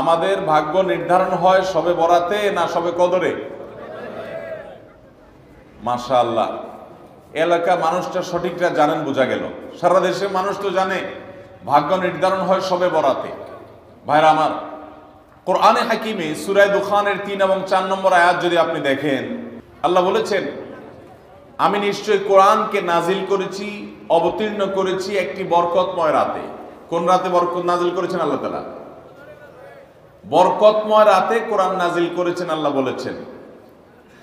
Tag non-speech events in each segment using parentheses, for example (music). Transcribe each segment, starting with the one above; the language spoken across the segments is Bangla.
আমাদের ভাগ্য নির্ধারণ হয় সবে বরাতে না সবে কদরে? মাশা আল্লাহ এলাকা মানুষটা সঠিকটা জানেন বোঝা গেল। সারা দেশের মানুষ তো জানে, ভাগ্য নির্ধারণ হয় সবে বরাতে। ভাইরা আমার, কোরআনে হাকিমে সুরায় দুখানের তিন এবং চার নম্বর আয়াত যদি আপনি দেখেন, আল্লাহ বলেছেন, আমি নিশ্চয়ই কোরআনকে নাজিল করেছি, অবতীর্ণ করেছি একটি বরকতময় রাতে। কোন রাতে বরকত নাজিল করেছেন আল্লাহ তালা বরকতময় রাতে কোরআন নাজিল করেছেন, আল্লাহ বলেছেন।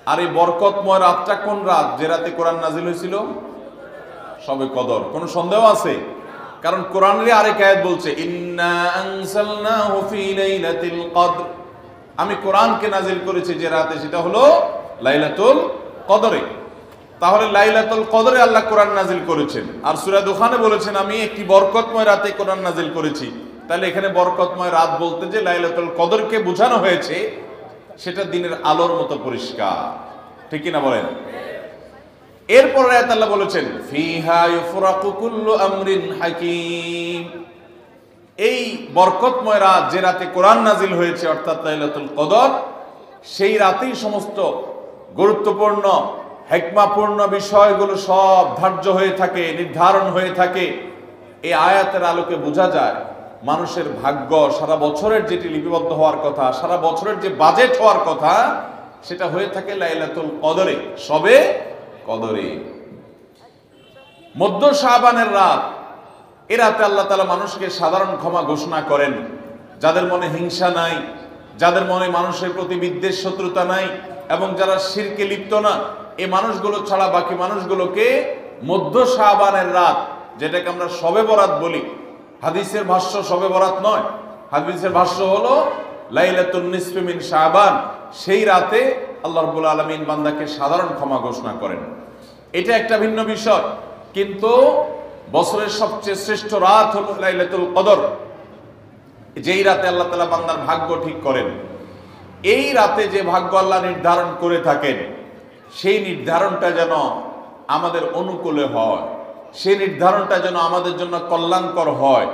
আর এই বরকতময় রাতটা কোন রাত? যে রাতে কোরআন নাজিল হয়েছিল? সবে কদর। কোন সন্দেহ আছে? কারণ কোরআনের আরেক আয়াত বলছে আমি কোরআনকে নাজিল করেছি যে রাতে, সেটা হলো লাইলাতুল কদরে। তাহলে লাইলাতুল কদরে আল্লাহ কোরআন নাজিল করেছেন। আর সুরাদ ওখানে বলেছেন, আমি একটি বরকতময় রাতে কোরআন নাজিল করেছি। তাহলে এখানে বরকতময় রাত বলতে যে লাইলাতুল কদরকে বোঝানো হয়েছে, সেটা দিনের আলোর মতো পরিষ্কার। ঠিক কিনা বলেন? এরপর আয়াত আল্লাহ বলেছেন, ফিহা ইউফরাকু কুল্লু আমরিন হাকিম। এই বরকতময় রাত যে রাতে কোরআন নাজিল হয়েছে, অর্থাৎ লাইলাতুল কদর, সেই রাতেই সমস্ত গুরুত্বপূর্ণ, হেকমাপূর্ণ বিষয়গুলো সব ধার্য হয়ে থাকে, নির্ধারণ হয়ে থাকে। এই আয়াতের আলোকে বোঝা যায় মানুষের ভাগ্য সারা বছরের যেটি লিপিবদ্ধ হওয়ার কথা, সারা বছরের যে বাজেট হওয়ার কথা, সেটা হয়ে থাকে লাইলাতুল কদরে। সবে কদরে। মধ্য শাহবানের রাত, এ রাতে আল্লাহ তালা মানুষকে সাধারণ ক্ষমা ঘোষণা করেন। যাদের মনে হিংসা নাই, যাদের মনে মানুষের প্রতি বিদ্বেষ, শত্রুতা নাই, এবং যারা শিরকে লিপ্ত না এই মানুষগুলো ছাড়া বাকি মানুষগুলোকে মধ্য শাহবানের রাত, যেটাকে আমরা সবে বরাত বলি হাদিসের ভাষ্য সবে বরাত নয়। হাদিসের ভাষ্য হলো, লাইলাতুন নিসফি মিন শাহবান সেই রাতে আল্লাহ আলামিন বান্দাকে সাধারণ ক্ষমা ঘোষণা করেন। এটা একটা ভিন্ন বিষয়, কিন্তু বছরের সবচেয়ে শ্রেষ্ঠ রাত হলো লাইলাতুল কদর। যেই রাতে আল্লাহ তাআলা বান্দার ভাগ্য ঠিক করেন। এই রাতে যে ভাগ্য আল্লাহ নির্ধারণ করে থাকেন, সেই নির্ধারণটা যেন আমাদের অনুকূলে হয়। সেই নির্ধারণটা যেন আমাদের জন্য কল্যাণকর হয়।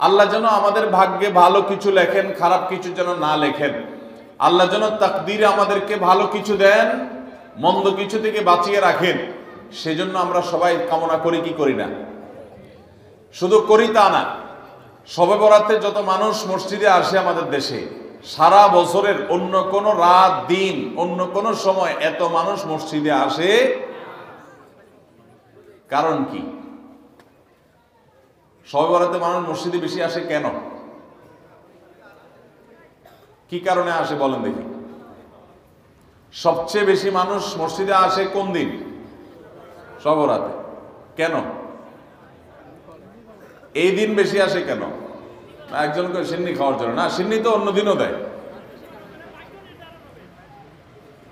আল্লাহ যেন আমাদের ভাগ্যে ভালো কিছু লেখেন, খারাপ কিছু যেন না লেখেন। আল্লাহ যেন তাকদিরে আমাদেরকে ভালো কিছু দেন, মন্দ কিছু থেকে বাঁচিয়ে রাখেন। সেজন্য আমরা সবাই কামনা করি, কি করি না? শুধু করি তা না সবে বরাতে যত মানুষ মসজিদে আসে আমাদের দেশে, সারা বছরের অন্য কোন রাত, দিন, অন্য কোন সময় এত মানুষ মসজিদে আসে কারণ কি? সবে মানুষ মসজিদে বেশি আসে কেন? কি কারণে আসে বলেন দেখি। সবচেয়ে বেশি মানুষ মসজিদে আসে কোন দিন? সবরাতে কেন? এই দিন বেশি আসে কেন? না একজনকে সিন্নি খাওয়ার জন্য। না, সিন্নি তো অন্য দিনও দেয়।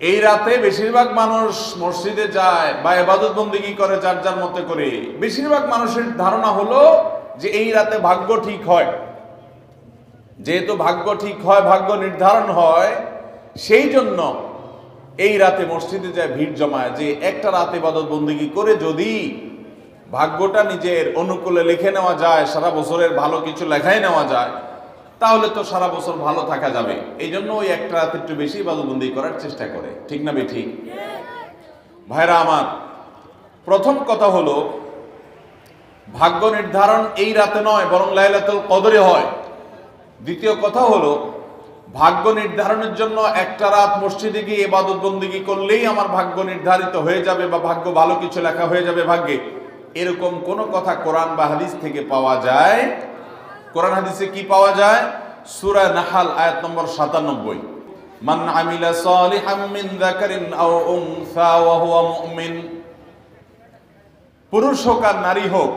এই রাতে বেশিরভাগ মানুষ মসজিদে যায় বা এবাদত বন্দিগি করে যার যার মতে করে। বেশিরভাগ মানুষের ধারণা হলো যে এই রাতে ভাগ্য ঠিক হয়। যেহেতু ভাগ্য ঠিক হয়, ভাগ্য নির্ধারণ হয়, সেই জন্য এই রাতে মসজিদে যায় ভিড় জমায় যে একটা রাতে ইবাদত বন্দিগি করে যদি ভাগ্যটা নিজের অনুকূলে লিখে নেওয়া যায়, সারা বছরের ভালো কিছু লেখাই নেওয়া যায় তাহলে তো সারা বছর ভালো থাকা যাবে। এই জন্য ওই একটা রাত একটু বেশি ইবাদতবন্দি করার চেষ্টা করে। ঠিক না ঠিক ভাইরা আমার, প্রথম কথা হলো, ভাগ্য নির্ধারণ এই রাতে নয়, বরং লাইলাতুল কদরে হয়। দ্বিতীয় কথা হলো, ভাগ্য নির্ধারণের জন্য একটা রাত মসজিদে গিয়ে ইবাদত বন্দিগি করলেই আমার ভাগ্য নির্ধারিত হয়ে যাবে বা ভাগ্য ভালো কিছু লেখা হয়ে যাবে ভাগ্যে। এরকম কোনো কথা কোরআন বা হাদিস থেকে পাওয়া যায় কোরআন হাদিসে কি পাওয়া যায়? সূরা নাহাল, আয়াত নম্বর 97 মান আমিলা সালিহাম মিন যাকারিন আও উনসা ওয়া হুয়া মুমিন। পুরুষ হোক আর নারী হোক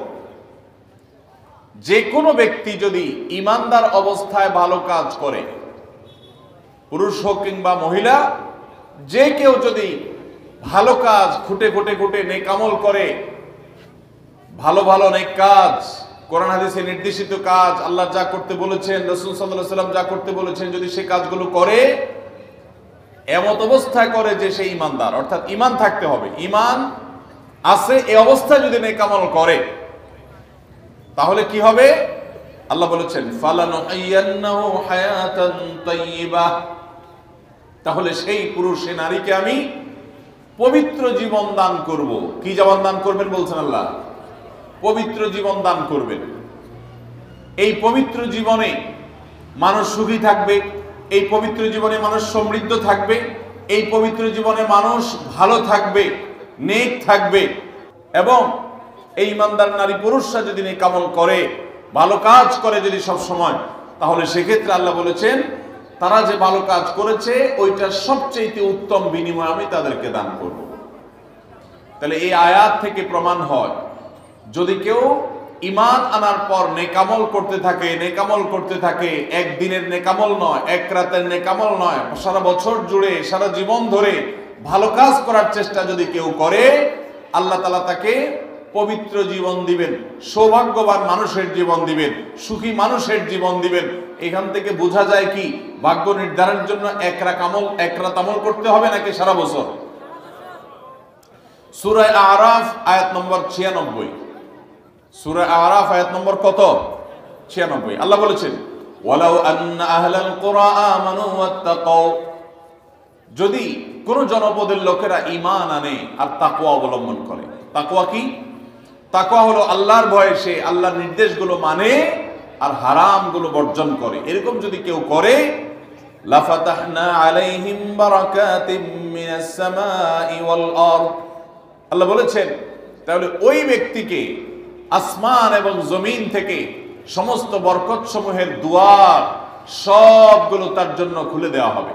যে কোনো ব্যক্তি যদি ইমানদার অবস্থায় ভালো কাজ করে, পুরুষ হোক কিংবা মহিলা, যে কেউ যদি ভালো কাজ খুঁটে খুঁটে খুঁটে নেকামল করে, ভালো ভালো নেক কাজ কোরআন হাদিসে নির্দেশিত কাজ, আল্লাহ যা করতে বলেছেন, রসুল সাল্লাহ সাল্লাম যা করতে বলেছেন, যদি সে কাজগুলো করে, এমত অবস্থায় করে যে সে ইমানদার অর্থাৎ ইমান থাকতে হবে। ইমান আছে, এ অবস্থায় যদি নেকামল করে, তাহলে কি হবে? আল্লাহ বলেছেন তাহলে সেই পুরুষ, সে নারীকে আমি পবিত্র জীবন দান করব। কি জীবন দান করবেন বলছেন আল্লাহ? পবিত্র জীবন দান করবেন। এই পবিত্র জীবনে মানুষ সুখী থাকবে, এই পবিত্র জীবনে মানুষ সমৃদ্ধ থাকবে, এই পবিত্র জীবনে মানুষ ভালো থাকবে, নেক থাকবে এবং এই ইমানদার নারী পুরুষরা যদি নেকামল করে, ভালো কাজ করে যদি সব সময় তাহলে সেক্ষেত্রে আল্লাহ বলেছেন, তারা যে ভালো কাজ করেছে, ওইটা সবচেয়ে উত্তম বিনিময় আমি তাদেরকে দান করব। তাহলে এই আয়াত থেকে প্রমাণ হয় যদি কেউ ইমান আনার পর নেকামল করতে থাকে, নেকামল করতে থাকে, একদিনের নেকামল নয়, এক রাতের নেকামল নয়, সারা বছর জুড়ে, সারা জীবন ধরে ভালো কাজ করার চেষ্টা যদি কেউ করে, আল্লাহ তালা তাকে পবিত্র জীবন দিবেন, সৌভাগ্যবান মানুষের জীবন দিবেন, সুখী মানুষের জীবন দিবেন। এখান থেকে বোঝা যায় কি, ভাগ্য নির্ধারণের জন্য এক রাত আমল, এক রাত আমল করতে হবে নাকি সারা বছর? সুরায় আরাফ, আয়াত নম্বর ছিয়ানব্বই। সুরা আরাফ আয়াত নম্বর কত? ছিয়ানব্বই। আল্লাহ বলেছেন, ওয়ালাউ আন্না আহলাল কুরা আমানু ওয়াত্তাকাও যদি কোন জনপদের লোকেরা ঈমান আনে আর তাকওয়া অবলম্বন করে, তাকওয়া কি? তাকওয়া হলো আল্লাহর ভয়ে সে আল্লাহর নির্দেশগুলো মানে আর হারামগুলো বর্জন করে। এরকম যদি কেউ করে, লাফাতাহনা আলাইহিম বারাকাতিম মিনাস সামাই ওয়াল আরদ। আল্লাহ বলেছেন, তাহলে ওই ব্যক্তিকে আসমান এবং জমিন থেকে সমস্ত বরকত সমূহের দুয়ার সবগুলো তার জন্য খুলে দেওয়া হবে।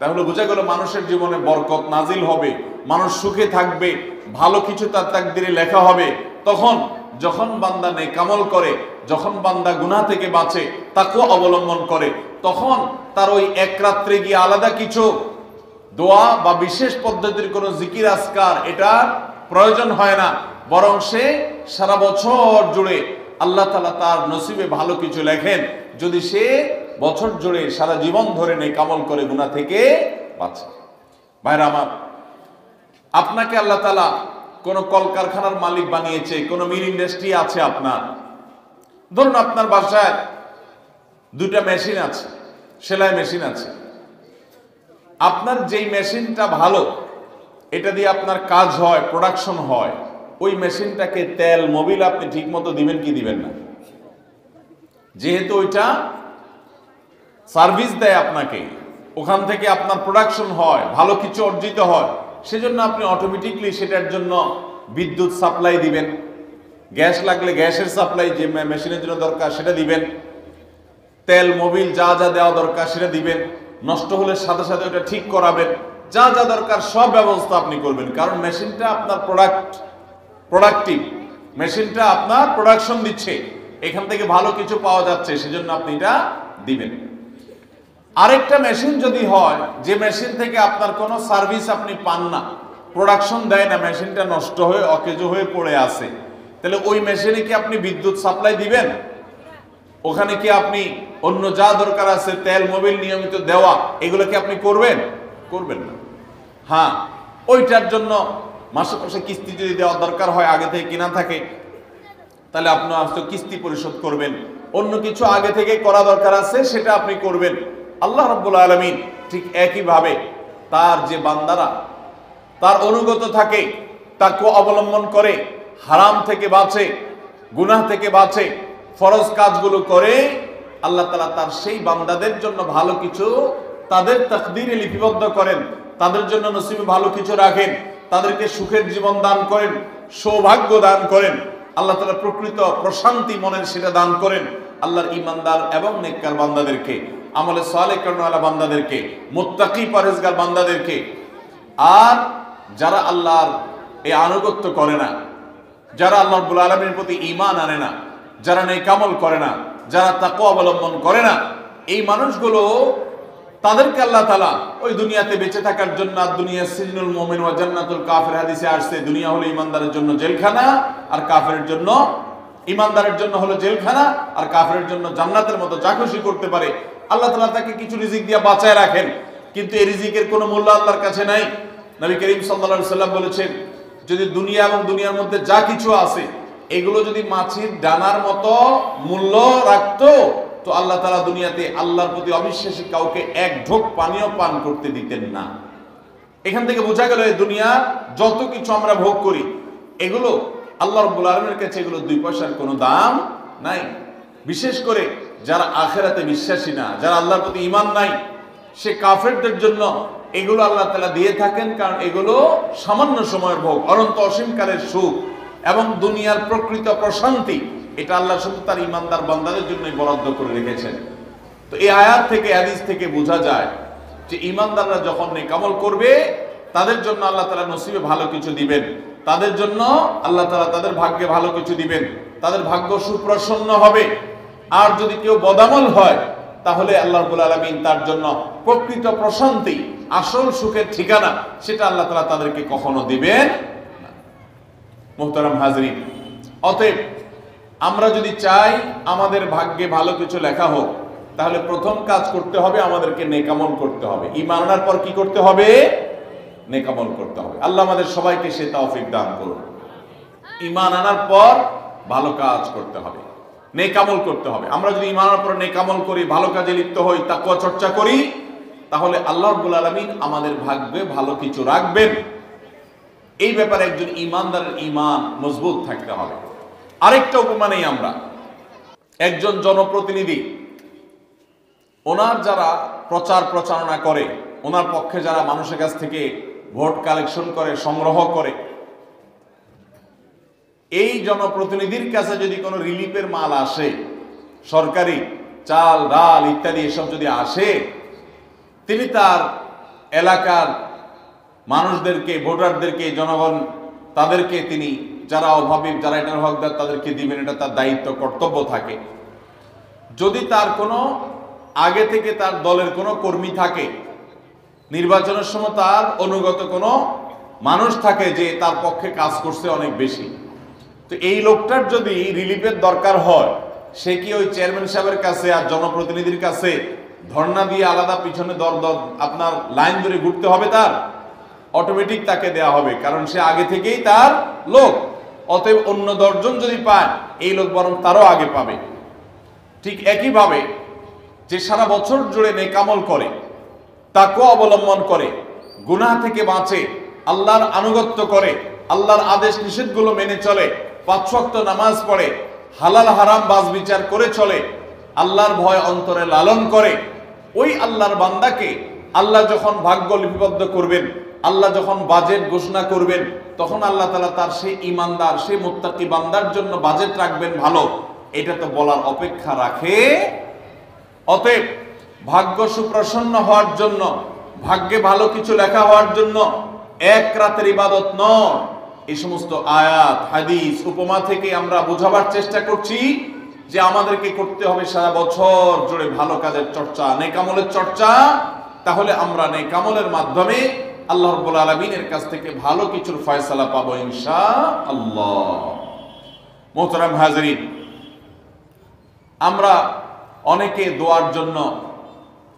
তাহলে বোঝা গেল মানুষের জীবনে বরকত নাজিল হবে, মানুষ সুখে থাকবে, ভালো কিছু তার তাকদিরে লেখা হবে। তখন যখন বান্দা নেকামল করে, যখন বান্দা গুনাহ থেকে বাঁচে তাকেও অবলম্বন করে, তখন তার ওই এক রাত্রে গিয়ে আলাদা কিছু দোয়া বা বিশেষ পদ্ধতির কোনো জিকির আসকার এটা প্রয়োজন হয় না। বরং সে সারা বছর জুড়ে আল্লাহ তালা তার নসিবে ভালো কিছু লেখেন। যদি সে বছর জুড়ে সারা জীবন ধরে নেই কামল করে গুণা থেকে বাঁচে। ভাইরা আমার, আপনাকে আল্লাহ তালা কোনো কলকারখানার মালিক বানিয়েছে, কোনো মিল ইন্ডাস্ট্রি আছে আপনার? ধরুন আপনার বাসায় দুটা মেশিন আছে, সেলাই মেশিন আছে। আপনার যেই মেশিনটা ভালো, এটা দিয়ে আপনার কাজ হয় প্রোডাকশন হয়। ওই মেশিনটাকে তেল, মোবিল আপনি ঠিক মতো দিবেন কি দিবেন না? যেহেতু ওইটা সার্ভিস দেয় আপনাকে, ওখান থেকে আপনার প্রোডাকশন হয়, ভালো কিছু অর্জিত হয়, সেজন্য আপনি অটোমেটিকলি সেটার জন্য বিদ্যুৎ সাপ্লাই দিবেন। গ্যাস লাগলে গ্যাসের সাপ্লাই যে মেশিনের জন্য দরকার সেটা দিবেন। তেল, মোবিল যা যা দেওয়া দরকার সেটা দিবেন। নষ্ট হলে সাথে সাথে ওটা ঠিক করাবেন। যা যা দরকার সব ব্যবস্থা আপনি করবেন। কারণ মেশিনটা আপনার প্রোডাক্ট প্রোডাক্টিভ মেশিনটা আপনার প্রোডাকশন দিচ্ছে। এখান থেকে ভালো কিছু পাওয়া যাচ্ছে, সেজন্য আপনি এটা দিবেন। আরেকটা মেশিন যদি হয়, যে মেশিন থেকে আপনার কোনো সার্ভিস আপনি পান না প্রোডাকশন দেয় না মেশিনটা নষ্ট হয়ে, অকেজো হয়ে পড়ে আছে, তাহলে ওই মেশিনে কি আপনি বিদ্যুৎ সাপ্লাই দিবেন? ওখানে কি আপনি অন্য যা দরকার আছে, তেল, মোবিল, নিয়মিত দেওয়া, এগুলো কি আপনি করবেন? করবেন না। হ্যাঁ ওইটার জন্য মাসে মাসে কিস্তি যদি দেওয়ার দরকার হয়, আগে থেকে কিনা থাকে, তাহলে আপনি হয়তো কিস্তি পরিশোধ করবেন। অন্য কিছু আগে থেকে করা দরকার আছে, সেটা আপনি করবেন। আল্লাহ রব্বুল আলমিন ঠিক একইভাবে তার যে বান্দারা, তার অনুগত থাকে, তাকে অবলম্বন করে, হারাম থেকে বাঁচে, গুনাহ থেকে বাঁচে, ফরজ কাজগুলো করে, আল্লাহ তালা তার সেই বান্দাদের জন্য ভালো কিছু তাদের তকদিরে লিপিবদ্ধ করেন। তাদের জন্য নসিবে ভালো কিছু রাখেন। তাদেরকে সুখের জীবন দান করেন, সৌভাগ্য দান করেন, আল্লাহ তালা প্রকৃত প্রশান্তি মনের সেটা দান করেন, আল্লাহর ইমানদার এবং নেককার বান্দাদেরকে, আমলে সালে কর্ণওয়ালা বান্দাদেরকে, মোত্তাকি পরেজগার বান্দাদেরকে। আর যারা আল্লাহর এই আনুগত্য করে না, যারা আল্লাহ রব্বুল আলমীর প্রতি ইমান আনে না, যারা নেই কামল করে না, যারা তাকে অবলম্বন করে না, এই মানুষগুলো তাদেরকে আল্লাহ তালা ওই দুনিয়াতে বেঁচে থাকার জন্য আর দুনিয়া সিজনুল মোমেন ওয়া জান্নাতুল কাফের হাদিসে আসছে, দুনিয়া হলো ইমানদারের জন্য জেলখানা আর কাফের জন্য ইমানদারের জন্য হলো জেলখানা আর কাফের জন্য জান্নাতের মতো যা খুশি করতে পারে। আল্লাহ তালা তাকে কিছু রিজিক দিয়ে বাঁচায় রাখেন, কিন্তু এই রিজিকের কোনো মূল্য আল্লাহর কাছে নাই। নবী করিম সাল্লা সাল্লাম বলেছেন, যদি দুনিয়া এবং দুনিয়ার মধ্যে যা কিছু আছে, এগুলো যদি মাছির ডানার মতো মূল্য রাখতো তো আল্লাহ তালা দুনিয়াতে আল্লাহর প্রতি অবিশ্বাসী কাউকে এক ঢোক পানীয় পান করতে দিতেন না। এখান থেকে বোঝা গেল দুনিয়া যত কিছু আমরা ভোগ করি, এগুলো আল্লাহ রব্বুল আলমের কাছে এগুলো দুই পয়সার কোনো দাম নাই। বিশেষ করে যারা আখেরাতে বিশ্বাসী না, যারা আল্লাহর প্রতি ইমান নাই, সে কাফেরদের জন্য এগুলো আল্লাহ তালা দিয়ে থাকেন কারণ এগুলো সামান্য সময়ের ভোগ, অনন্ত অসীমকালের সুখ এবং দুনিয়ার প্রকৃত প্রশান্তি। এটা আল্লাহ শুধু তার ইমানদার বান্দাদের জন্যই বরাদ্দ করে রেখেছেন। তো এই আয়াত থেকে, হাদিস থেকে বোঝা যায় যে ইমানদাররা যখন নেকামল করবে, তাদের জন্য আল্লাহ তালা নসিবে ভালো কিছু দিবেন। তাদের জন্য আল্লাহ তালা তাদের ভাগ্যে ভালো কিছু দিবেন। তাদের ভাগ্য সুপ্রসন্ন হবে। আর যদি কেউ বদামল হয়, তাহলে আল্লাহ আলমিন তার জন্য প্রকৃত প্রশান্তি, আসল সুখের ঠিকানা, সেটা আল্লাহ তালা তাদেরকে কখনো দিবেন। মোহতারাম হাজরিন, অতএব আমরা যদি চাই আমাদের ভাগ্যে ভালো কিছু লেখা হোক, তাহলে প্রথম কাজ করতে হবে আমাদেরকে নেকামল করতে হবে। ইমান আনার পর কি করতে হবে? নেকামল করতে হবে। আল্লাহ আমাদের সবাইকে সে তৌফিক দান করুন। ইমান আনার পর ভালো কাজ করতে হবে। নেকামল করতে হবে। আমরা যদি ইমান আনার পর নেকামল করি, ভালো কাজে লিপ্ত হই তাকুয়া চর্চা করি, তাহলে আল্লাহ রব্বুল আলমিন আমাদের ভাগ্যে ভালো কিছু রাখবেন। এই ব্যাপারে একজন ইমানদারের ইমান মজবুত থাকতে হবে। আরেকটা উপমা নেই আমরা। একজন জনপ্রতিনিধি, ওনার যারা প্রচার প্রচারণা করে, ওনার পক্ষে যারা মানুষের কাছ থেকে ভোট কালেকশন করে, সংগ্রহ করে, এই জনপ্রতিনিধির কাছে যদি কোনো রিলিফের মাল আসে, সরকারি চাল, ডাল ইত্যাদি এসব যদি আসে, তিনি তার এলাকার মানুষদেরকে, ভোটারদেরকে, জনগণ, তাদেরকে তিনি যারা অভাবী, যারা এটার হকদার, তাদেরকে দিবেন, এটা তার দায়িত্ব, কর্তব্য থাকে। যদি তার কোনো আগে থেকে তার দলের কোনো কর্মী থাকে, নির্বাচনের সময় তার অনুগত কোনো মানুষ থাকে যে তার পক্ষে কাজ করছে অনেক বেশি। তো এই লোকটার যদি রিলিফের দরকার হয়, সে কি ওই চেয়ারম্যান সাহেবের কাছে আর জনপ্রতিনিধির কাছে ধর্ণা দিয়ে আলাদা পিছনে দর দর আপনার লাইন ধরে ঘুরতে হবে তার? অটোমেটিক তাকে দেয়া হবে, কারণ সে আগে থেকেই তার লোক। অতএব অন্য দশজন যদি পায়, এই লোক বরং তারও আগে পাবে। ঠিক একইভাবে যে সারা বছর জুড়ে নেকামল করে তাকে অবলম্বন করে, গুনাহ থেকে বাঁচে, আল্লাহর আনুগত্য করে, আল্লাহর আদেশ নিষেধগুলো মেনে চলে, পাঁচ নামাজ পড়ে, হালাল হারাম বাজ বিচার করে চলে, আল্লাহর ভয় অন্তরে লালন করে, ওই আল্লাহর বান্দাকে আল্লাহ যখন ভাগ্য লিপিবদ্ধ করবেন আল্লাহ যখন বাজেট ঘোষণা করবেন, তখন আল্লাহ তালা তার সেই ইমানদার সেই মুত্তাকি বান্দার জন্য বাজেট রাখবেন ভালো। এটা তো বলার অপেক্ষা রাখে। অতএব ভাগ্য সুপ্রসন্ন হওয়ার জন্য, ভাগ্যে ভালো কিছু লেখা হওয়ার জন্য এক রাতের ইবাদত নয়। এই সমস্ত আয়াত, হাদিস, উপমা থেকে আমরা বোঝাবার চেষ্টা করছি যে আমাদেরকে করতে হবে সারা বছর জুড়ে ভালো কাজের চর্চা নেকামলের চর্চা। তাহলে আমরা নেকামলের মাধ্যমে আল্লাহ রব্বুল আলমিনের কাছ থেকে ভালো কিছুর ফয়সালা পাবো ইনশা আল্লাহ মোহতারাম হাজরিন, আমরা অনেকে দোয়ার জন্য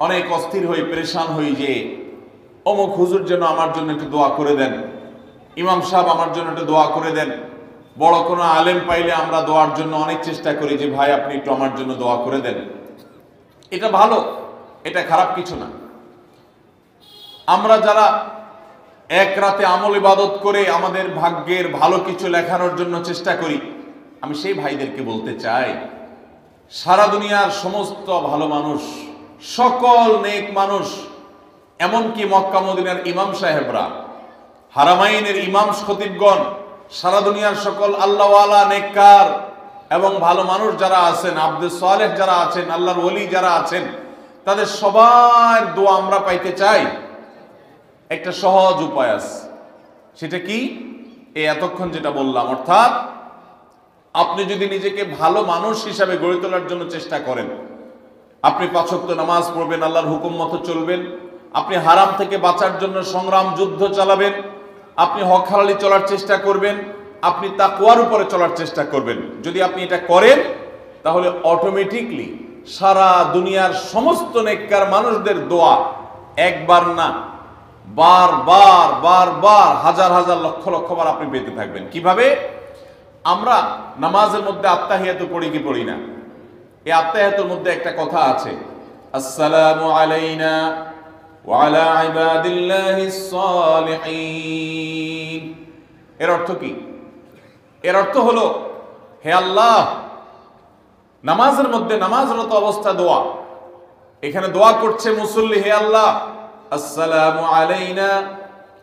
অনেক অস্থির হই, পরেশান হই যে অমুক হুজুর যেন আমার জন্য একটু দোয়া করে দেন, ইমাম সাহেব আমার জন্য একটু দোয়া করে দেন। বড় কোনো আলেম পাইলে আমরা দোয়ার জন্য অনেক চেষ্টা করি যে, ভাই, আপনি একটু আমার জন্য দোয়া করে দেন। এটা ভালো, এটা খারাপ কিছু না। আমরা যারা এক রাতে আমল ইবাদত করে আমাদের ভাগ্যের ভালো কিছু লেখানোর জন্য চেষ্টা করি। আমি সেই ভাইদেরকে বলতে চাই, সারা দুনিয়ার সমস্ত ভালো মানুষ, সকল নেক মানুষ, এমনকি মক্কা মদিনার ইমাম সাহেবরা, হারামাইনের ইমাম খতিবগণ, সারা দুনিয়ার সকল আল্লাহওয়ালা, নেককার এবং ভালো মানুষ যারা আছেন আব্দুল সালেহ যারা আছেন, আল্লাহর ওলি যারা আছেন, তাদের সবার দোয়া আমরা পাইতে চাই। একটা সহজ উপায় আছে। সেটা কি? এই এতক্ষণ যেটা বললাম, অর্থাৎ আপনি যদি নিজেকে ভালো মানুষ হিসাবে গড়ে তোলার জন্য চেষ্টা করেন, আপনি পাঁচক্ত নামাজ পড়বেন, আল্লাহর হুকুম মতো চলবেন, আপনি হারাম থেকে বাঁচার জন্য সংগ্রাম, যুদ্ধ চালাবেন, আপনি হক হালালি চলার চেষ্টা করবেন, আপনি তা তাকুয়ার উপরে চলার চেষ্টা করবেন। যদি আপনি এটা করেন, তাহলে অটোমেটিকলি সারা দুনিয়ার সমস্ত নেককার মানুষদের দোয়া একবার না বার বার বার বার, হাজার হাজার, লক্ষ লক্ষ বার আপনি পেতে থাকবেন। কীভাবে? আমরা নামাজের মধ্যে আত্মাহিয়াত পড়ি কি পড়ি না? এই আত্মাহিয়াতের মধ্যে একটা কথা আছে। আসসালামু আলাইনা ওয়ালা ইবাদিল্লাহিস সালিহিন এর অর্থ কি? এর অর্থ হলো, হে আল্লাহ, নামাজের মধ্যে নামাজরত অবস্থা দোয়া। এখানে দোয়া করছে মুসল্লি, হে আল্লাহ আসসালামু আলাইনা।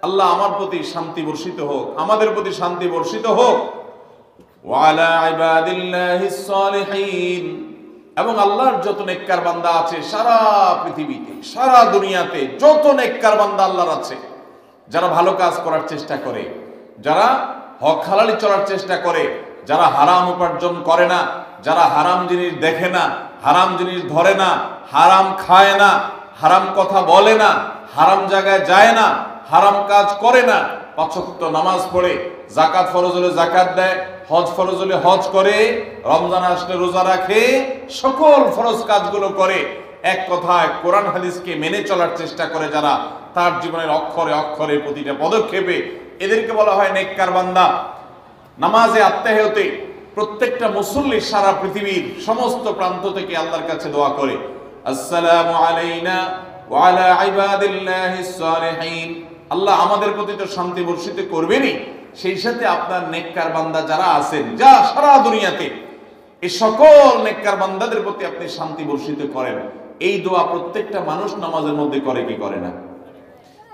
আল্লাহ আমার প্রতি শান্তি বর্ষিত হোক, আমাদের প্রতি শান্তি বর্ষিত হোক। ওয়ালা ইবাদিল্লাহিস সালিহিন। এবং আল্লাহর যত নেককার বান্দা আছে সারা পৃথিবীতে, সারা দুনিয়াতে যত নেককার বান্দা আল্লাহর আছে, যারা ভালো কাজ করার চেষ্টা করে, যারা হক হালালি চলার চেষ্টা করে, যারা হারাম উপার্জন করে না, যারা হারাম জিনিস দেখে না, হারাম জিনিস ধরে না, হারাম খায় না, হারাম কথা বলে না হারাম জায়গায় যায় না, হারাম কাজ করে না। পাঁচক্ত নামাজ পড়ে জাকাত ফরজ হলে জাকাত দেয়, হজ ফরজ হলে হজ করে, রমজান আসলে রোজা রাখে, সকল ফরজ কাজগুলো করে। এক কথায় কোরআন হাদিসকে মেনে চলার চেষ্টা করে যারা, তার জীবনের অক্ষরে অক্ষরে প্রতিটা পদক্ষেপে এদেরকে বলা হয় নেককার বান্দা। নামাজে আত্মাহতে প্রত্যেকটা মুসল্লি সারা পৃথিবীর সমস্ত প্রান্ত থেকে আল্লাহর কাছে দোয়া করে। আসসালামু আলাইনা আল্লাহ আমাদের প্রতি তো শান্তি বর্ষিত করবেনই। সেই সাথে আপনার নেককার বান্দা যারা আছেন, যা সারা দুনিয়াতে এই সকল নেককার বান্দাদের প্রতি আপনি শান্তি বর্ষিত করেন। এই দোয়া প্রত্যেকটা মানুষ নামাজের মধ্যে করে, কি করে না?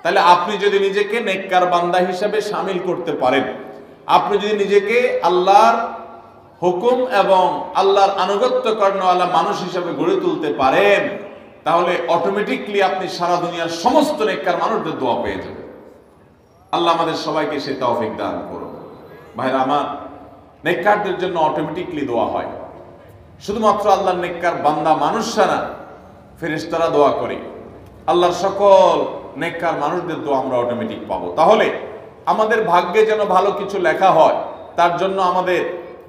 তাহলে আপনি যদি নিজেকে নেককার বান্দা হিসাবে সামিল করতে পারেন, আপনি যদি নিজেকে আল্লাহর হুকুম এবং আল্লাহর আনুগত্য কর্ণওয়ালা মানুষ হিসাবে গড়ে তুলতে পারেন তাহলে অটোমেটিকলি আপনি সারা দুনিয়ার সমস্ত নেককার মানুষদের দোয়া পেয়ে যাবেন। আল্লাহ আমাদের সবাইকে সে তৌফিক দান করুন। ভাইরা, আমার নেককারদের জন্য অটোমেটিকলি দোয়া হয়। শুধুমাত্র আল্লাহর নেককার বান্দা মানুষরা না, ফেরেশতারা দোয়া করে। আল্লাহর সকল নেককার মানুষদের দোয়া আমরা অটোমেটিক পাবো। তাহলে আমাদের ভাগ্যে যেন ভালো কিছু লেখা হয়, তার জন্য আমাদের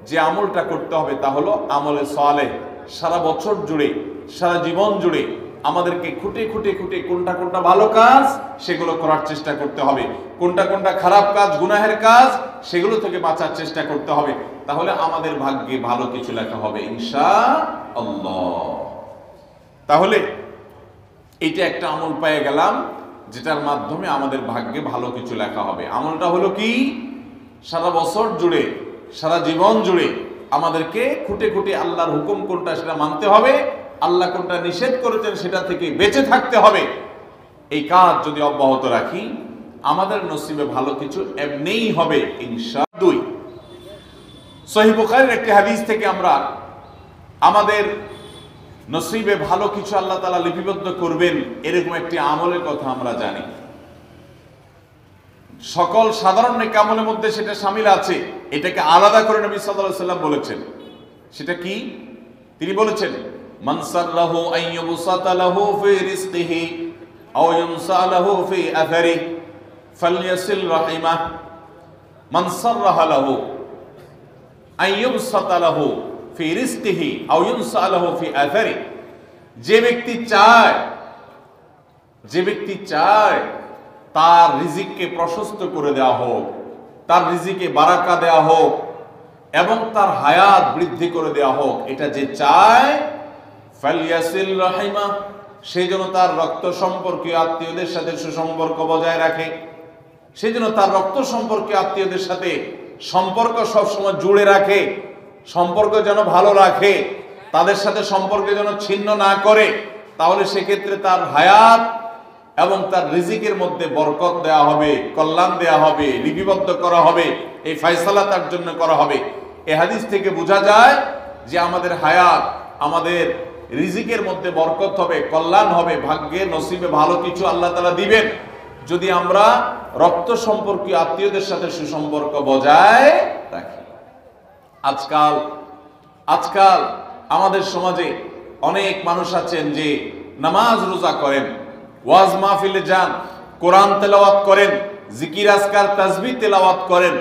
যে আমলটা করতে হবে তা হলো আমলে সালে সারা বছর জুড়ে, সারা জীবন জুড়ে আমাদেরকে খুঁটে খুঁটে খুঁটে কোনটা কোনটা ভালো কাজ, সেগুলো করার চেষ্টা করতে হবে। কোনটা কোনটা খারাপ কাজ, গুনাহের কাজ, সেগুলো থেকে বাঁচার চেষ্টা করতে হবে। তাহলে আমাদের ভাগ্যে ভালো কিছু লেখা হবে ইনশা তাহলে এটা একটা আমল পেয়ে গেলাম, যেটার মাধ্যমে আমাদের ভাগ্যে ভালো কিছু লেখা হবে। আমলটা হলো কি? সারা বছর জুড়ে, সারা জীবন জুড়ে আমাদেরকে খুঁটে খুঁটে আল্লাহর হুকুম কোনটা সেটা মানতে হবে আল্লাহ কোনটা নিষেধ করেছেন সেটা থেকে বেঁচে থাকতে হবে। এই কাজ যদি অব্যাহত রাখি, আমাদের নসিবে ভালো কিছু এমনিই হবে, ইনশা দুই। সহি বুখারীর একটি হাদিস থেকে আমরা আমাদের নসিবে ভালো কিছু আল্লাহ তালা লিপিবদ্ধ করবেন, এরকম একটি আমলের কথা আমরা জানি। সকল সাধারণ নেক আমলের মধ্যে সেটা সামিল আছে, এটাকে আলাদা করে নবী সাল্লাল্লাহু সাল্লাম বলেছেন। সেটা কি? তিনি বলেছেন মান সাল্লাহু আইয়ুবসাতা লাহু ফি রিজকিহি আও ইউনসা লাহু ফি আথারি ফালইয়াসিল রাহিমাহ মান সাররাহা লাহু আইয়ুবসাতা লাহু ফি রিজকিহি আও ইউনসা লাহু ফি আথারি যে ব্যক্তি চায়, যে ব্যক্তি চায় তার রিজিককে প্রশস্ত করে দেওয়া হোক, তার রিজিকে বারাকা দেওয়া হোক এবং তার হায়াত বৃদ্ধি করে দেওয়া হোক, এটা যে চায় ফালিয়াসিল রাহিমা সেই জন্য তার রক্ত সম্পর্কীয় আত্মীয়দের সাথে সুসম্পর্ক বজায় রাখে। সেই জন্য তার রক্ত সম্পর্কীয় আত্মীয়দের সাথে সম্পর্ক সবসময় জুড়ে রাখে, সম্পর্ক যেন ভালো রাখে, তাদের সাথে সম্পর্ক যেন ছিন্ন না করে, তাহলে সেক্ষেত্রে তার হায়াত এবং তার রিজিকের মধ্যে বরকত দেয়া হবে, কল্যাণ দেয়া হবে, লিপিবদ্ধ করা হবে, এই ফয়সালা তার জন্য করা হবে। এ হাদিস থেকে বোঝা যায় যে আমাদের হায়াত, আমাদের রিজিকের মধ্যে বরকত হবে, কল্যাণ হবে, ভাগ্যে নসিবে ভালো কিছু আল্লাহ তালা দিবেন। যদি আমরা রক্ত সম্পর্কীয় আত্মীয়দের সাথে সুসম্পর্ক বজায় রাখি। আজকাল আজকাল আমাদের সমাজে অনেক মানুষ আছেন যে নামাজ রোজা করেন, ওয়াজ মাহফিলে যান, কোরআন তেলাওয়াত করেন, জিকির, আজকার তাজবি তেলাওয়াত করেন,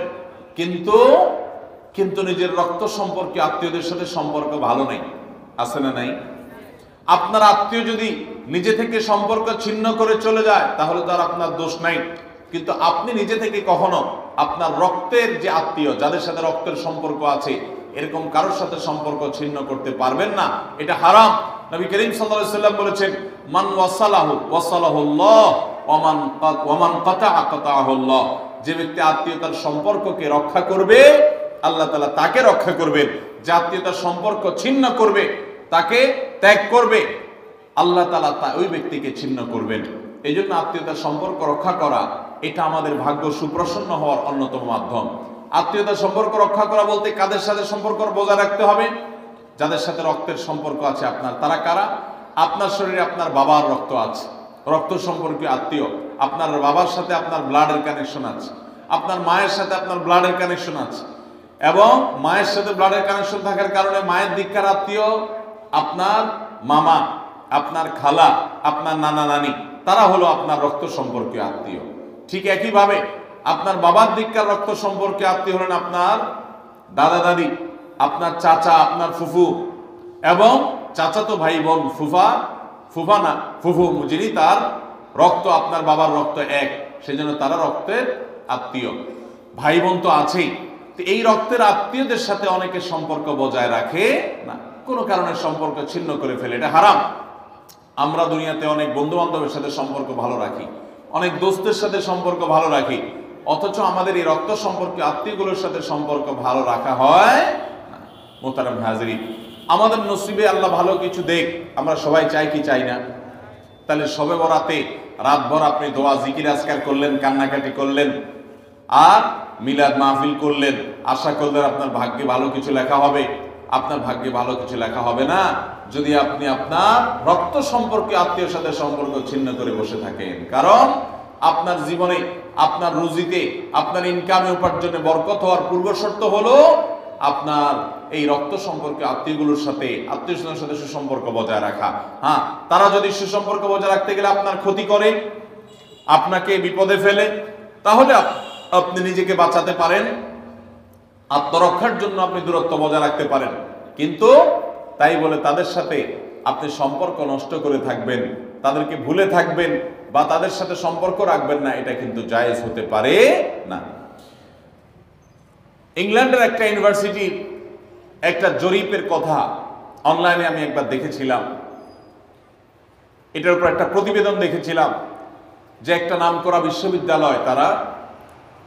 কিন্তু কিন্তু নিজের রক্ত সম্পর্কে আত্মীয়দের সাথে সম্পর্ক ভালো নেই, আছে না নাই? আপনার আত্মীয় যদি নিজে থেকে সম্পর্ক ছিন্ন করে চলে যায়, তাহলে তার আপনার দোষ নাই। কিন্তু আপনি নিজে থেকে কখনো আপনার রক্তের যে আত্মীয়, যাদের সাথে রক্তের সম্পর্ক আছে, এরকম কারোর সাথে সম্পর্ক ছিন্ন করতে পারবেন না। এটা হারাম। নবী করিম সাল্লাম বলেছেন, মান ওয়াসালাহু ওয়াসালাহুল্লাহ যে ব্যক্তি আত্মীয়তার সম্পর্ককে রক্ষা করবে, আল্লাহ তালা তাকে রক্ষা করবেন। যে আত্মীয়তার সম্পর্ক ছিন্ন করবে তাকে ত্যাগ করবে। আল্লাহ তালা তা ওই ব্যক্তিকে ছিন্ন করবেন। এই জন্য আত্মীয়তার সম্পর্ক রক্ষা করা, এটা আমাদের ভাগ্য সুপ্রসন্ন হওয়ার অন্যতম মাধ্যম। আত্মীয়তার সম্পর্ক রক্ষা করা বলতে কাদের সাথে সম্পর্ক বজায় রাখতে হবে? যাদের সাথে রক্তের সম্পর্ক আছে আপনার, তারা কারা? আপনার শরীরে আপনার বাবার রক্ত আছে। রক্ত সম্পর্কীয় আত্মীয়, আপনার বাবার সাথে আপনার ব্লাডের কানেকশন আছে। আপনার মায়ের সাথে আপনার ব্লাডের কানেকশন আছে। এবং মায়ের সাথে ব্লাডের কানেকশন থাকার কারণে মায়ের দিককার আত্মীয় আপনার মামা, আপনার খালা, আপনার নানা নানি, তারা হলো আপনার রক্ত সম্পর্কে আত্মীয়। ঠিক একইভাবে আপনার বাবার দিককার রক্ত সম্পর্কে আত্মীয় হলেন আপনার দাদা দাদি, আপনার চাচা, আপনার ফুফু এবং চাচাতো ভাই বোন, ফুফা ফুফা না, ফুফু যিনি তার রক্ত, আপনার বাবার রক্ত এক, সেজন্য তারা রক্তের আত্মীয়। ভাই বোন তো আছেই। তো এই রক্তের আত্মীয়দের সাথে অনেকে সম্পর্ক বজায় রাখে না। কোনো কারণে সম্পর্ক ছিন্ন করে ফেলে, এটা হারাম। আমরা দুনিয়াতে অনেক বন্ধু বান্ধবের সাথে সম্পর্ক ভালো রাখি, অনেক দোস্তের সাথে সম্পর্ক ভালো রাখি, অথচ আমাদের এই রক্ত সম্পর্কে আত্মীয়গুলোর সাথে সম্পর্ক ভালো রাখা হয়। মোতারাম হাজরি, আমাদের নসিবে আল্লাহ ভালো কিছু দেখ, আমরা সবাই চাই কি চাই না? তাহলে সবে বরাতে রাতভর আপনি দোয়া, জিকির, আজকার করলেন, কান্নাকাটি করলেন, আর মিলাদ মাহফিল করলেন, আশা করলেন আপনার ভাগ্যে ভালো কিছু লেখা হবে। আপনার ভাগ্যে ভালো কিছু লেখা হবে না। যদি আপনি আপনার রক্ত সম্পর্কে আত্মীয় সাথে সম্পর্ক ছিন্ন করে বসে থাকেন। কারণ আপনার জীবনে, আপনার রুজিতে, আপনার ইনকামে উপার্জনে বরকত হওয়ার পূর্ব শর্ত হলো আপনার এই রক্ত সম্পর্কে আত্মীয়গুলোর সাথে আত্মীয় স্বজনের সাথে সুসম্পর্ক বজায় রাখা। হ্যাঁ তারা যদি সুসম্পর্ক বজায় রাখতে গেলে আপনার ক্ষতি করে, আপনাকে বিপদে ফেলে, তাহলে আপনি নিজেকে বাঁচাতে পারেন। আত্মরক্ষার জন্য আপনি দূরত্ব বজায় রাখতে পারেন। কিন্তু তাই বলে তাদের সাথে আপনি সম্পর্ক নষ্ট করে থাকবেন, তাদেরকে ভুলে থাকবেন বা তাদের সাথে সম্পর্ক রাখবেন না, এটা কিন্তু জায়েজ হতে পারে না। ইংল্যান্ডের একটা ইউনিভার্সিটির একটা জরিপের কথা অনলাইনে আমি একবার দেখেছিলাম। এটার উপর একটা প্রতিবেদন দেখেছিলাম যে একটা নামকরা বিশ্ববিদ্যালয়, তারা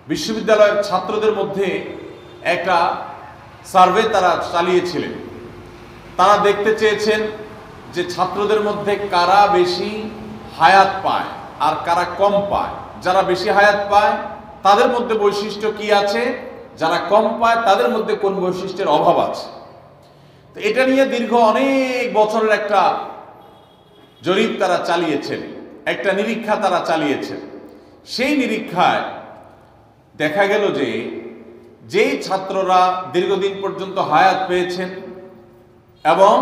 বিশ্ববিদ্যালয়ের ছাত্রদের মধ্যে একটা সার্ভে তারা চালিয়েছিলেন। তারা দেখতে চেয়েছেন যে ছাত্রদের মধ্যে কারা বেশি হায়াত পায় আর কারা কম পায়। যারা বেশি হায়াত পায়, তাদের মধ্যে বৈশিষ্ট্য কি আছে? যারা কম পায়, তাদের মধ্যে কোন বৈশিষ্ট্যের অভাব আছে? তো এটা নিয়ে দীর্ঘ অনেক বছরের একটা জরিপ তারা চালিয়েছেন, একটা নিরীক্ষা তারা চালিয়েছেন। সেই নিরীক্ষায় দেখা গেল যে যেই ছাত্ররা দীর্ঘদিন পর্যন্ত হায়াত পেয়েছেন এবং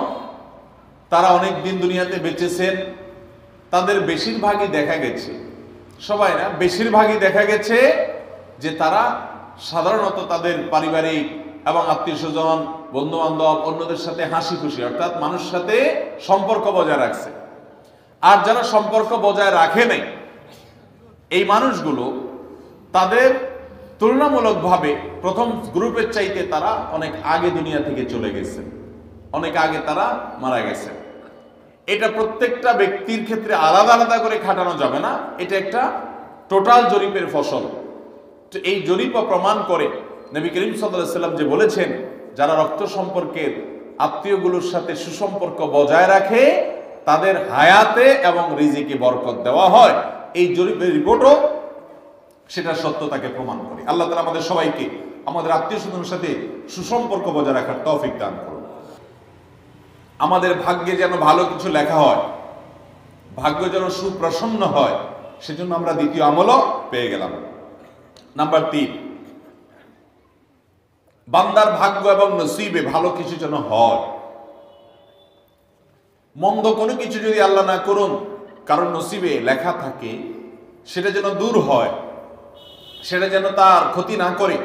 তারা অনেক দিন দুনিয়াতে বেঁচেছেন, তাদের বেশিরভাগই দেখা গেছে, সবাই না, বেশিরভাগই দেখা গেছে যে তারা সাধারণত তাদের পারিবারিক এবং আত্মীয় স্বজন বন্ধু বান্ধব অন্যদের সাথে হাসি খুশি অর্থাৎ মানুষের সাথে সম্পর্ক বজায় রাখছে। আর যারা সম্পর্ক বজায় রাখে নাই, এই মানুষগুলো তাদের তুলনামূলকভাবে প্রথম গ্রুপের চাইতে তারা অনেক আগে দুনিয়া থেকে চলে গেছে। অনেক আগে তারা মারা গেছে। এটা প্রত্যেকটা ব্যক্তির ক্ষেত্রে আলাদা আলাদা করে খাটানো যাবে না। এটা একটা টোটাল জরিপের ফসল। এই জরিপ প্রমাণ করে নবী করিম সাল্লাম যে বলেছেন, যারা রক্ত সম্পর্কের আত্মীয়গুলোর সাথে সুসম্পর্ক বজায় রাখে, তাদের হায়াতে এবং রিজিকে বরকত দেওয়া হয়। এই জরিপের রিপোর্টও সেটা সত্যতাকে প্রমাণ করে। আল্লাহ তালা আমাদের সবাইকে, আমাদের আত্মীয় স্বজনের সাথে সুসম্পর্ক বজায় রাখার তৌফিক দান করুন। আমাদের ভাগ্যে যেন ভালো কিছু লেখা হয়, ভাগ্য যেন সুপ্রসন্ন হয়, সেজন্য আমরা দ্বিতীয় আমলও পেয়ে গেলাম। নাম্বার তিন, বান্দার ভাগ্য এবং নসিবে ভালো কিছু যেন হয়। মন্দ কোনো কিছু যদি আল্লাহ না করুন, কারণ নসিবে লেখা থাকে, সেটা যেন দূর হয়। সেটা যেন তার ক্ষতি না করে,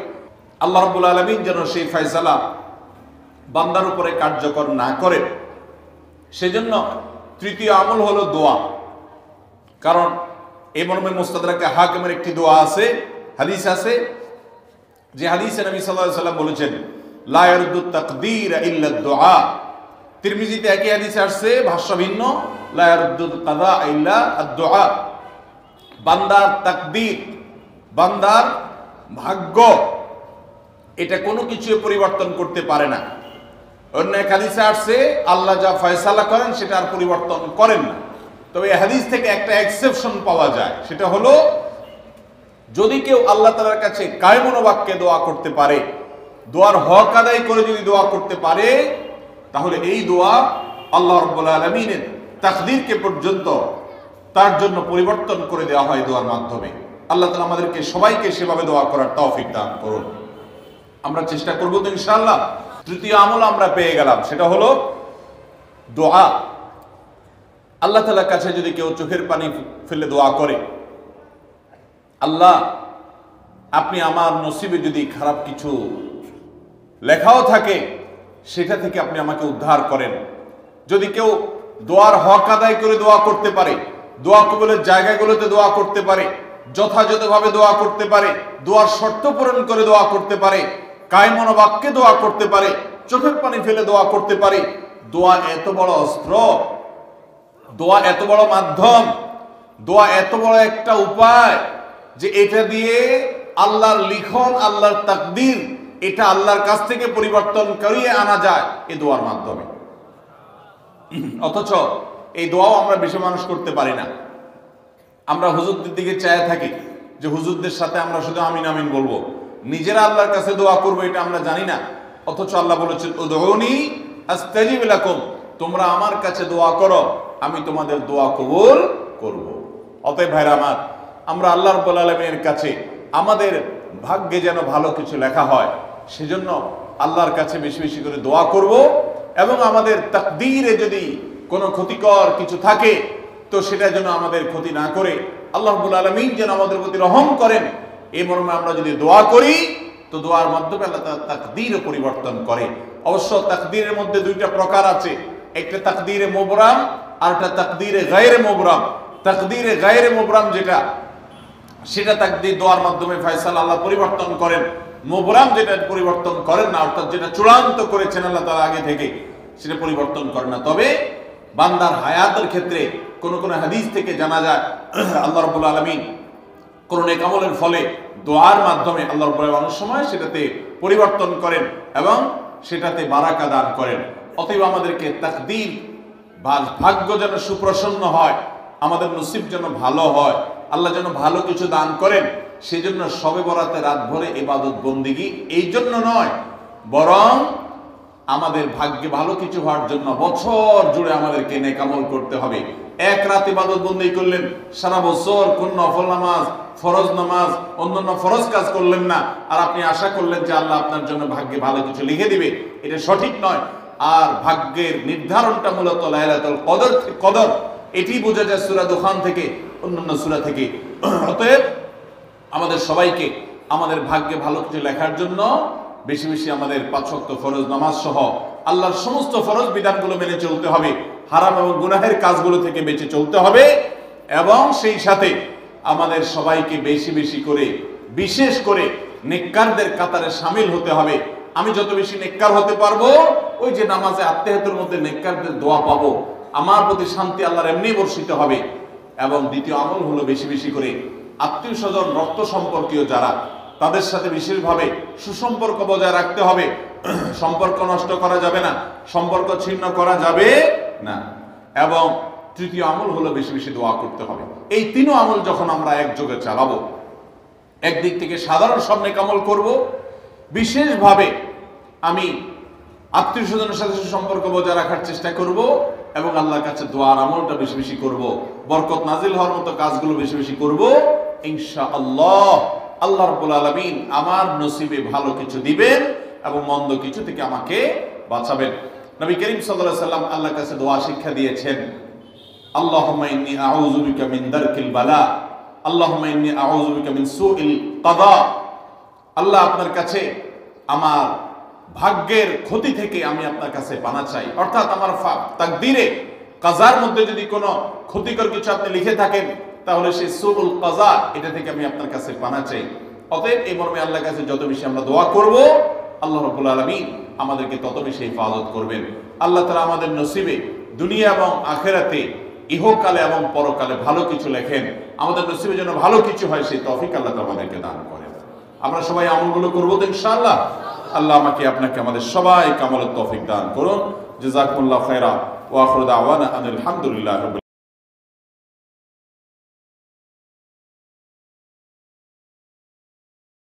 আল্লাহ রব্বুল আলমিন যেন সেই ফয়সালা বান্দার উপরে কার্যকর না করে সেজন্য তৃতীয় আমল হলো দোয়া। কারণ এই মর্মে মুস্তাদরাকে হাকিমের একটি দোয়া আছে, হাদিস আছে, যে হাদিসে নবী আলাইহি সাল্লাম বলেছেন, লা ইয়ারুদ্দু তাকদীর ইল্লা দুআ তিরমিজিতে একই হাদিসে আসছে, ভাষ্য ভিন্ন, লা ইয়ারুদ্দু কাদা ইল্লা আদ-দুআ বান্দার তাকদীর বান্দার ভাগ্য। এটা কোনো কিছু পরিবর্তন করতে পারে না। অন্য এক হাদিসে আসছে, আল্লাহ যা ফয়সালা করেন, সেটা আর পরিবর্তন করেন না। তবে এই হাদিস থেকে একটা এক্সেপশন পাওয়া যায়। সেটা হলো, যদি কেউ আল্লাহ তালার কাছে কায়মনোবাক্যে দোয়া করতে পারে, দোয়ার হক আদায় করে যদি দোয়া করতে পারে, তাহলে এই দোয়া আল্লাহ রব্বুল আলমিনের তাকদিরকে পর্যন্ত তার জন্য পরিবর্তন করে দেওয়া হয় দোয়ার মাধ্যমে। আল্লাহ তালা আমাদেরকে সবাইকে সেভাবে দোয়া করার তৌফিক দান করুন। আমরা চেষ্টা করব তো ইনশাল্লাহ তৃতীয় আমল আমরা পেয়ে গেলাম, সেটা হলো দোয়া। আল্লাহ তালার কাছে যদি কেউ চোখের পানি ফেলে দোয়া করে, আল্লাহ, আপনি আমার নসিবে যদি খারাপ কিছু লেখাও থাকে, সেটা থেকে আপনি আমাকে উদ্ধার করেন। যদি কেউ দোয়ার হক আদায় করে দোয়া করতে পারে, দোয়া কবলের জায়গাগুলোতে দোয়া করতে পারে যথাযথভাবে দোয়া করতে পারে, দোয়ার শর্ত পূরণ করে দোয়া করতে পারে কায়মনোবাক্যে দোয়া করতে পারে, চোখের পানি ফেলে দোয়া করতে পারে। দোয়া এত বড় অস্ত্র, দোয়া এত বড় মাধ্যম, দোয়া এত বড় একটা উপায় যে এটা দিয়ে আল্লাহর লিখন, আল্লাহর তাকদির, এটা আল্লাহর কাছ থেকে পরিবর্তন করিয়ে আনা যায় এই দোয়ার মাধ্যমে। অথচ এই দোয়াও আমরা বেশি মানুষ করতে পারি না। আমরা হুজুরদের দিকে চায় থাকি যে হুজুরদের সাথে আমরা শুধু আমিন আমিন বলব। নিজেরা আল্লাহর কাছে দোয়া করব এটা আমরা জানি না। অথচ আল্লাহ বলেছেন উদৌনি আস্তাজিব লাকুম। তোমরা আমার কাছে দোয়া করো, আমি তোমাদের দোয়া কবুল করব। অতএব ভাইরা আমার, আমরা আল্লাহ রব্বুল আলমীর কাছে আমাদের ভাগ্যে যেন ভালো কিছু লেখা হয়, সেজন্য আল্লাহর কাছে বেশি বেশি করে দোয়া করব এবং আমাদের তাকদীরে যদি কোনো ক্ষতিকর কিছু থাকে তো সেটা যেন আমাদের ক্ষতি না করে। আল্লাহ আলমিন যেন আমাদের প্রতি রহম করেন। এই মর্মে আমরা যদি দোয়া করি, তো দোয়ার মাধ্যমে আল্লাহ তাকদীর পরিবর্তন করে। অবশ্য তাকদীরের মধ্যে দুইটা প্রকার আছে। একটা তাকদীরে মোবরাম আর একটা তাকদীরে গায়রে মোবরাম তাকদীরে গায়রে মোবরাম যেটা, সেটা তাকদীর দোয়ার মাধ্যমে ফয়সাল আল্লাহ পরিবর্তন করেন। মোবরাম যেটা পরিবর্তন করেন না, অর্থাৎ যেটা চূড়ান্ত করেছেন আল্লাহ তারা আগে থেকে, সেটা পরিবর্তন করেন না। তবে বান্দার হায়াতের ক্ষেত্রে কোন কোন হাদিস থেকে জানা যায়, (clears throat) আল্লাহ রবুল আলমিন কোন নেকামলের ফলে দোয়ার মাধ্যমে আল্লাহ রবুল অনেক সময় সেটাতে পরিবর্তন করেন এবং সেটাতে বারাকা দান করেন। অতএব আমাদেরকে তাকদির ভাগ্য যেন সুপ্রসন্ন হয়, আমাদের নসিব যেন ভালো হয়, আল্লাহ যেন ভালো কিছু দান করেন, সেজন্য সবে বরাতে রাত ভরে এবাদত বন্দিগি, এই জন্য নয়, বরং আমাদের ভাগ্যে ভালো কিছু হওয়ার জন্য বছর জুড়ে আমাদেরকে নেকামল করতে হবে। এক রাত ইবাদত বন্দি করলেন, সারা বছর কোন নফল নামাজ, ফরজ নামাজ, অন্যান্য ফরজ কাজ করলেন না। আর আপনি আশা করলেন যে আল্লাহ আপনার জন্য ভাগ্যে ভালো কিছু লিখে দিবে। এটা সঠিক নয়। আর ভাগ্যের নির্ধারণটা মূলত লাইলাতুল কদর কদর। এটি বোঝা যায় সূরা দোকান থেকে, অন্যান্য সূরা থেকে। অতএব আমাদের সবাইকে আমাদের ভাগ্যে ভালো কিছু লেখার জন্য বেশি বেশি আমাদের পাঁচক্ত ফরজ নামাজ সহ আল্লাহর সমস্ত ফরজ বিধানগুলো মেনে চলতে হবে। হারাম এবং গুনাহের কাজগুলো থেকে বেঁচে চলতে হবে এবং সেই সাথে আমাদের সবাইকে বেশি বেশি করে, বিশেষ করে নেককারদের কাতারে সামিল হতে হবে। আমি যত বেশি নেককার হতে পারব, ওই যে নামাজে আত্মীয়তার মধ্যে নেককারদের দোয়া পাবো, আমার প্রতি শান্তি আল্লাহর এমনি বর্ষিত হবে। এবং দ্বিতীয় আমল হলো বেশি বেশি করে আত্মীয় স্বজন রক্ত সম্পর্কীয় যারা তাদের সাথে বিশেষভাবে সুসম্পর্ক বজায় রাখতে হবে। সম্পর্ক নষ্ট করা যাবে না, সম্পর্ক ছিন্ন করা যাবে না। এবং তৃতীয় আমল হলো বেশি বেশি দোয়া করতে হবে। এই তিনও আমল যখন আমরা একযোগে চালাবো, একদিক থেকে সাধারণ সামনে কামল করব, বিশেষভাবে আমি আত্মীয় স্বজনের সাথে সুসম্পর্ক বজায় রাখার চেষ্টা করব এবং আল্লাহর কাছে দোয়ার আমলটা বেশি বেশি করব। বরকত নাজিল হওয়ার মতো কাজগুলো বেশি বেশি করব। ইনশা আল্লাহ আল্লাহ রবুল আলমিন আমার নসিবে ভালো কিছু দিবেন এবং মন্দ কিছু থেকে আমাকে বাঁচাবেন। নবী করিম সাল্লাহ সাল্লাম আল্লাহর কাছে দোয়া শিক্ষা দিয়েছেন, আল্লাহুম্মা ইন্নী আউযু বিকা মিন দারকিল বালা, আল্লাহুম্মা ইন্নী আউযু বিকা মিন সুইল কাদা আল্লাহ আপনার কাছে আমার ভাগ্যের ক্ষতি থেকে আমি আপনার কাছে পানা চাই। অর্থাৎ আমার তাকদীরে, কাজার মধ্যে যদি কোনো ক্ষতিকর কিছু আপনি লিখে থাকেন তাহলে সেই সুবুল কাজা, এটা থেকে আমি আপনার কাছে পানা চাই। অতএব এই মর্মে আল্লাহর কাছে যত বেশি আমরা দোয়া করব, আল্লাহ রবুল আলমিন আমাদেরকে তত বেশি হেফাজত করবেন। আল্লাহ তালা আমাদের নসিবে দুনিয়া এবং আখেরাতে ইহকালে এবং পরকালে ভালো কিছু লেখেন। আমাদের নসিবে যেন ভালো কিছু হয়, সেই তফিক আল্লাহ আমাদেরকে দান করেন। আমরা সবাই আমলগুলো করব তো ইনশাআল্লাহ। আল্লাহ আমাকে আপনাকে আমাদের সবাই কামালের তৌফিক দান করুন। জাযাকুমুল্লাহ খায়রা ওয়া আখিরু দাওয়ানা আনিল হামদুলিল্লাহি রাব্বিল